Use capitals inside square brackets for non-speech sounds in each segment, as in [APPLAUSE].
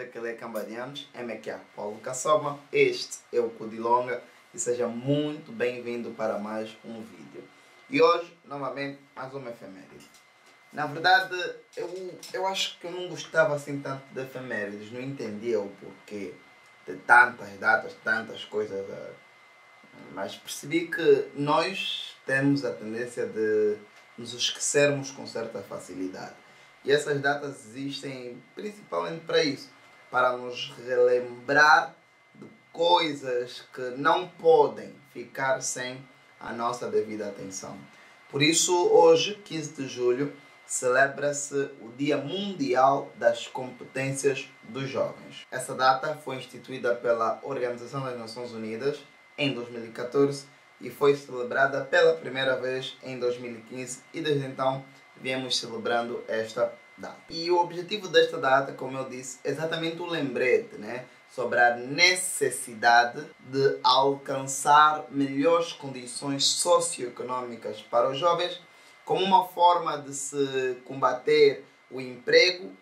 Ekele Cambadianos, MQ Paulo Caçoma, este é o Codilonga e seja muito bem-vindo para mais um vídeo. E hoje, novamente, mais uma efeméride. Na verdade, eu, eu acho que eu não gostava assim tanto de efemérides, não entendia o porquê de tantas datas, tantas coisas, eh, mas percebi que nós temos a tendência de nos esquecermos com certa facilidade. E essas datas existem principalmente para isso, para nos relembrar de coisas que não podem ficar sem a nossa devida atenção. Por isso, hoje, 15 de julho, celebra-se o Dia Mundial das Competências dos Jovens. Essa data foi instituída pela Organização das Nações Unidas em 2014 e foi celebrada pela primeira vez em 2015 e desde então viemos celebrando esta data. E o objetivo desta data, como eu disse, é exatamente o lembrete, né? sobre a necessidade de alcançar melhores condições socioeconômicas para os jovens como uma forma de se combater o emprego,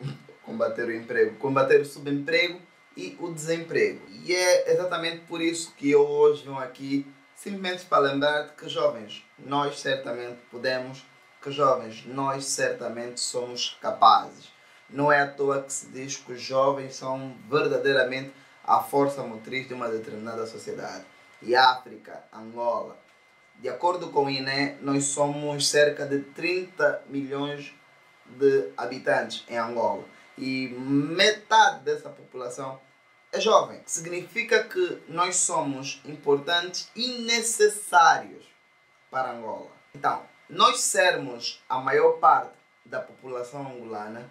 [LAUGHS] combater o emprego, combater o subemprego e o desemprego. E é exatamente por isso que eu hoje venho aqui simplesmente para lembrar de que jovens, nós certamente podemos que jovens, nós certamente somos capazes. Não é à toa que se diz que os jovens são verdadeiramente a força motriz de uma determinada sociedade. E África, Angola, de acordo com o INE, nós somos cerca de 30 milhões de habitantes em Angola. E metade dessa população é jovem. Significa que nós somos importantes e necessários para Angola. Então, nós sermos a maior parte da população angolana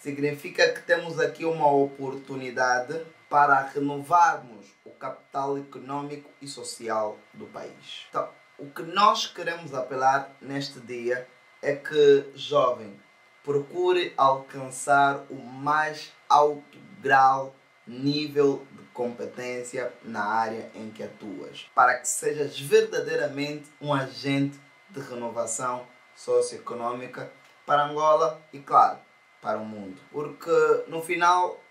significa que temos aqui uma oportunidade para renovarmos o capital econômico e social do país. Então, o que nós queremos apelar neste dia é que, jovem, procure alcançar o mais alto grau, nível de competência na área em que atuas, para que sejas verdadeiramente um agente de renovação socioeconômica para Angola e, claro, para o mundo. Porque no final,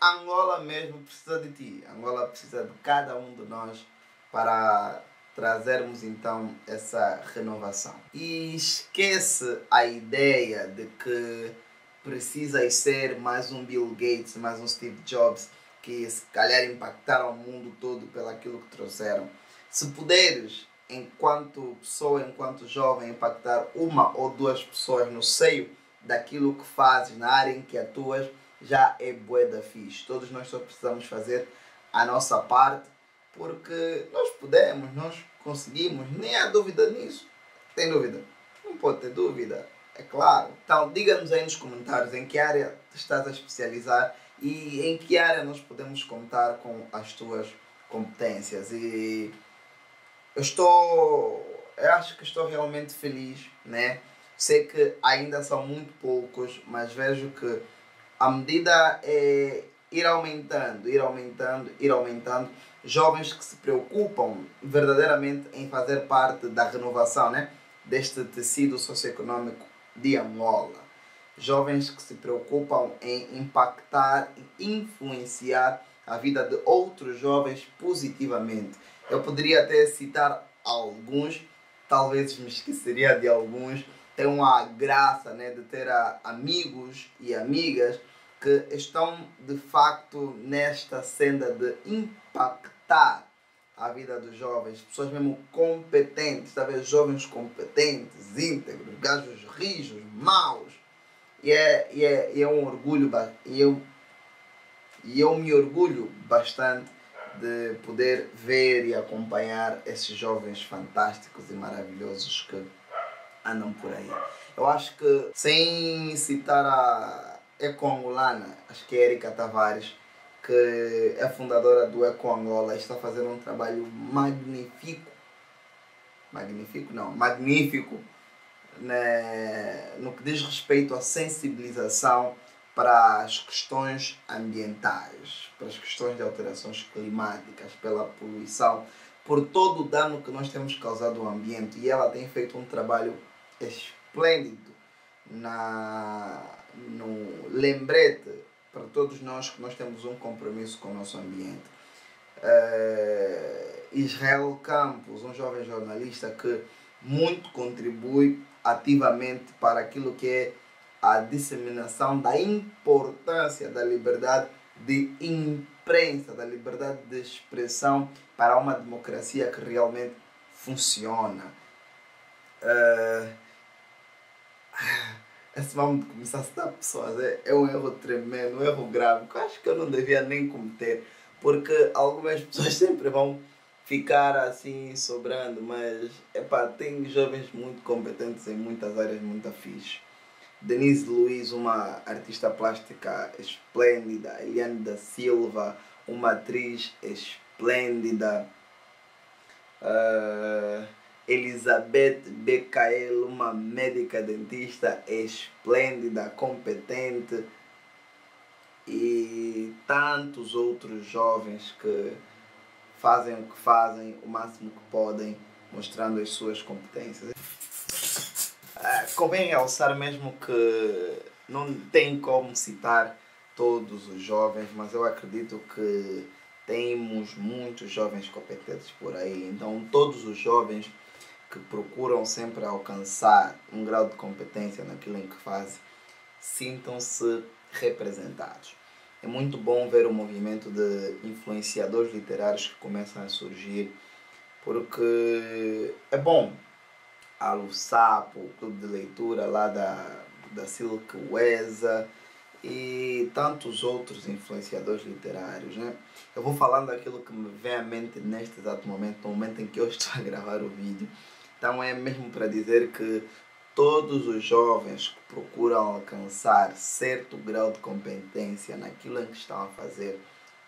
Angola mesmo precisa de ti. Angola precisa de cada um de nós para trazermos então essa renovação. E esquece a ideia de que precisas ser mais um Bill Gates, mais um Steve Jobs, que se calhar impactaram o mundo todo pelo aquilo que trouxeram. Se puderes enquanto pessoa, enquanto jovem, impactar uma ou duas pessoas no seio daquilo que fazes, na área em que atuas, já é bué da fixe. Todos nós só precisamos fazer a nossa parte, porque nós podemos, nós conseguimos, nem há dúvida nisso. Tem dúvida? Não pode ter dúvida, é claro. Então, diga-nos aí nos comentários em que área estás a especializar e em que área nós podemos contar com as tuas competências. E eu estou, eu acho que estou realmente feliz, né? Sei que ainda são muito poucos, mas vejo que a medida é ir aumentando, ir aumentando, ir aumentando. Jovens que se preocupam verdadeiramente em fazer parte da renovação, né? Deste tecido socioeconômico de Angola. Jovens que se preocupam em impactar e influenciar a vida de outros jovens positivamente eu poderia até citar alguns, talvez me esqueceria de alguns. Tenho a graça né, de ter amigos e amigas que estão de facto nesta senda de impactar a vida dos jovens, pessoas mesmo competentes, talvez jovens competentes, íntegros, gajos rijos, maus. E é, e é, e é um orgulho, e eu, e eu me orgulho bastante de poder ver e acompanhar esses jovens fantásticos e maravilhosos que andam por aí. Eu acho que, sem citar a eco-angolana, acho que é Erika Tavares, que é fundadora do Eco Angola, está fazendo um trabalho magnífico, magnífico não, magnífico, né, no que diz respeito à sensibilização para as questões ambientais, para as questões de alterações climáticas, pela poluição, por todo o dano que nós temos causado ao ambiente. E ela tem feito um trabalho esplêndido na, no lembrete para todos nós que nós temos um compromisso com o nosso ambiente. Uh, Israel Campos, um jovem jornalista que muito contribui ativamente para aquilo que é a disseminação da importância da liberdade de imprensa, da liberdade de expressão para uma democracia que realmente funciona. Uh, esse vamos começar a citar pessoas é, é um erro tremendo, um erro grave, que eu acho que eu não devia nem cometer, porque algumas pessoas [LAUGHS] sempre vão ficar assim sobrando, mas epá, tem jovens muito competentes em muitas áreas muito fixe. Denise Luiz, uma artista plástica esplêndida, Eliane da Silva, uma atriz esplêndida, uh, Elizabeth Becael, uma médica dentista esplêndida, competente, e tantos outros jovens que fazem o que fazem, o máximo que podem, mostrando as suas competências. Ah, convém realçar mesmo que não tem como citar todos os jovens, mas eu acredito que temos muitos jovens competentes por aí. Então, todos os jovens que procuram sempre alcançar um grau de competência naquilo em que fazem, sintam-se representados. É muito bom ver o movimento de influenciadores literários que começam a surgir, porque é bom. Há o clube de leitura lá da, da Silk Weza e tantos outros influenciadores literários. Né? Eu vou falando daquilo que me vem à mente neste exato momento, no momento em que eu estou a gravar o vídeo. Então é mesmo para dizer que todos os jovens que procuram alcançar certo grau de competência naquilo em que estão a fazer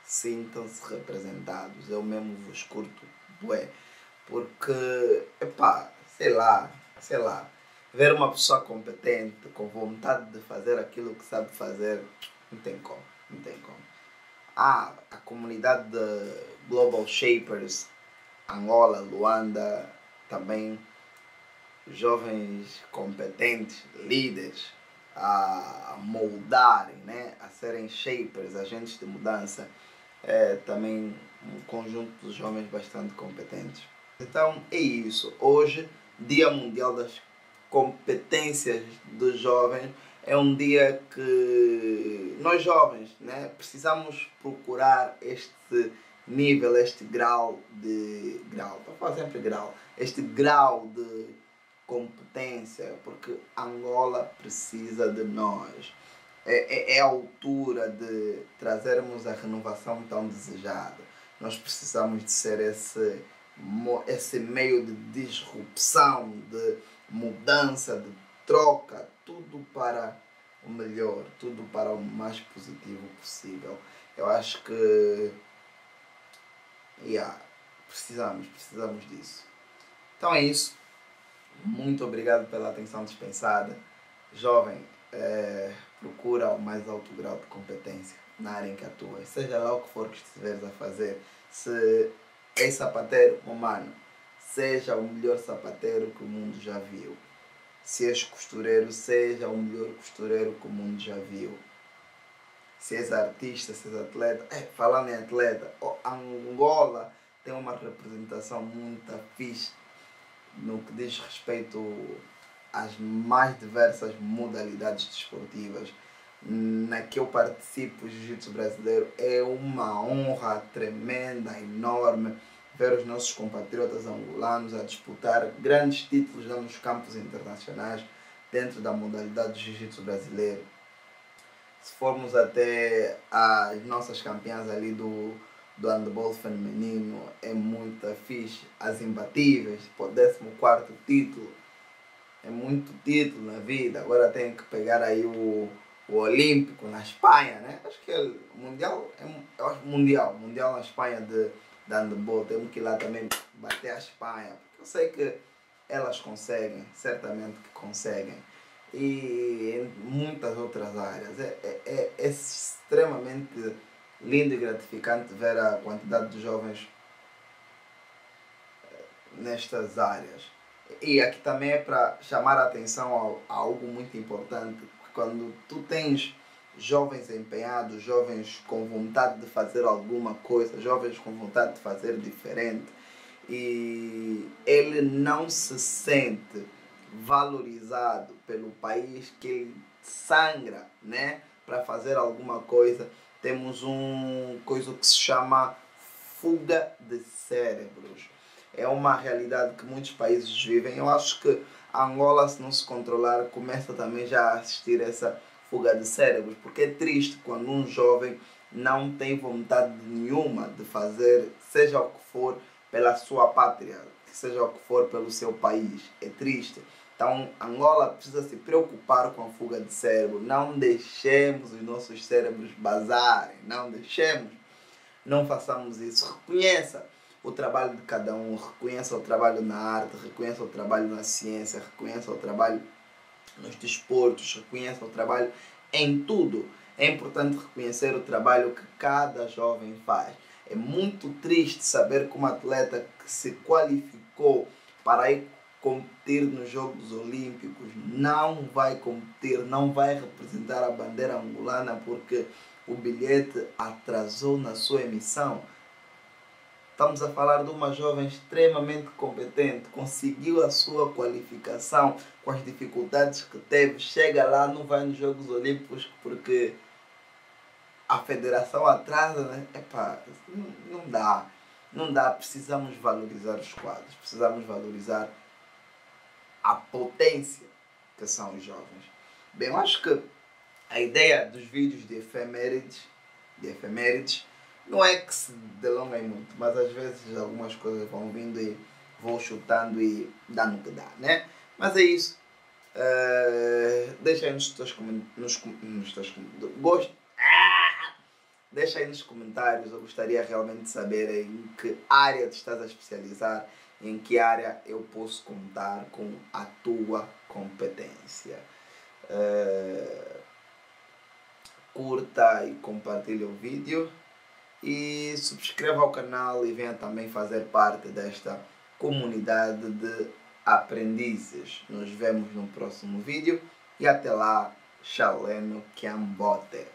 sintam-se representados. Eu mesmo vos curto, bué, porque, epá, sei lá, sei lá, ver uma pessoa competente, com vontade de fazer aquilo que sabe fazer, não tem como, não tem como. Ah, a comunidade de Global Shapers, Angola, Luanda, também jovens competentes, líderes, a moldarem, né? a serem shapers, agentes de mudança, é também um conjunto de jovens bastante competentes. Então é isso. Hoje, Dia Mundial das Competências dos Jovens, é um dia que nós jovens né, precisamos procurar este nível, este grau de. grau, estou a falar sempre grau, este grau de competência, porque Angola precisa de nós. É, é, é a altura de trazermos a renovação tão desejada. Nós precisamos de ser esse, esse meio de disrupção, de mudança, de troca, tudo para o melhor, tudo para o mais positivo possível. Eu acho que yeah, precisamos, precisamos disso. Então é isso. Muito obrigado pela atenção dispensada. Jovem, é, procura o mais alto grau de competência na área em que atuas. Seja lá o que for que estiveres a fazer. Se és sapateiro, humano, seja o melhor sapateiro que o mundo já viu. Se és costureiro, seja o melhor costureiro que o mundo já viu. Se és artista, se és atleta, é, falando em atleta, Angola tem uma representação muito fixe no que diz respeito às mais diversas modalidades desportivas na que eu participo, o Jiu-Jitsu brasileiro, é uma honra tremenda, enorme ver os nossos compatriotas angolanos a disputar grandes títulos nos campos internacionais dentro da modalidade do Jiu-Jitsu brasileiro. Se formos até as nossas campeãs ali do do handball feminino é muito fixe. As imbatíveis, pô, 14 título. É muito título na vida. Agora tem que pegar aí o, o Olímpico na Espanha, né? Acho que é o Mundial, é, eu acho Mundial, Mundial na Espanha de, de handball. Temos que ir lá também bater a Espanha. Porque eu sei que elas conseguem, certamente que conseguem. E em muitas outras áreas. É, é, é extremamente lindo e gratificante ver a quantidade de jovens eh, nestas áreas. E aqui também é para chamar a atenção a, a algo muito importante, quando tu tens jovens empenhados, jovens com vontade de fazer alguma coisa, jovens com vontade de fazer diferente. E ele não se sente valorizado pelo país que ele sangra, né, para fazer alguma coisa. Temos um coisa que se chama fuga de cérebros. É uma realidade que muitos países vivem. Eu acho que a Angola, se não se controlar, começa também já a assistir essa fuga de cérebros, porque é triste quando um jovem não tem vontade nenhuma de fazer, seja o que for, pela sua pátria, seja o que for pelo seu país. É triste. Então, Angola precisa se preocupar com a fuga de cérebro. Não deixemos os nossos cérebros bazarem. Não deixemos. Não façamos isso. Reconheça o trabalho de cada um. Reconheça o trabalho na arte. Reconheça o trabalho na ciência. Reconheça o trabalho nos desportos. Reconheça o trabalho em tudo. É importante reconhecer o trabalho que cada jovem faz. É muito triste saber que um atleta que se qualificou para ir competir nos Jogos Olímpicos, não vai competir, não vai representar a bandeira angolana porque o bilhete atrasou na sua emissão. Estamos a falar de uma jovem extremamente competente, conseguiu a sua qualificação com as dificuldades que teve, chega lá, não vai nos Jogos Olímpicos porque a federação atrasa, né? Epá, não, não dá, não dá, precisamos valorizar os quadros, precisamos valorizar a potência que são os jovens. Bem, eu acho que a ideia dos vídeos de efemérides, de efemérides não é que se delonguem muito, mas às vezes algumas coisas vão vindo e vão chutando e dá no que dá, né? Mas é isso. Uh, deixa aí nos teus comentários. Nos teus, ah! Deixa aí nos comentários. Eu gostaria realmente de saber em que área te estás a especializar em que área eu posso contar com a tua competência. Uh, curta e compartilhe o vídeo e subscreva o canal e venha também fazer parte desta comunidade de aprendizes. Nos vemos no próximo vídeo e até lá, Shaleno Kiambote.